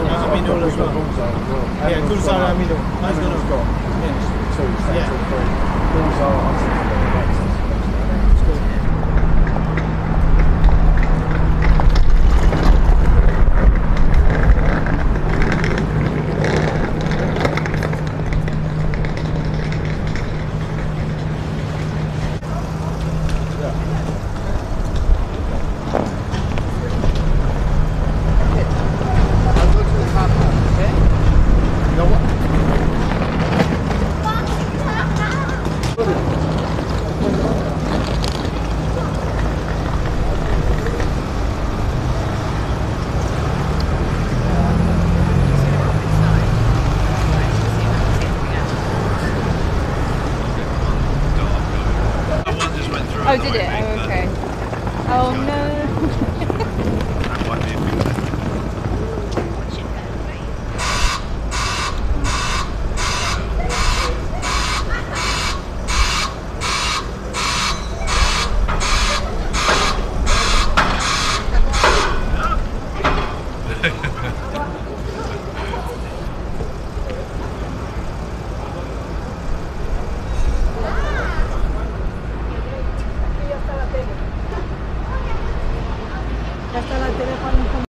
middle as well. Yeah, Kursara middle. That's gonna Everyone's got Yeah. Oh, did it? Oh, okay. Oh, no.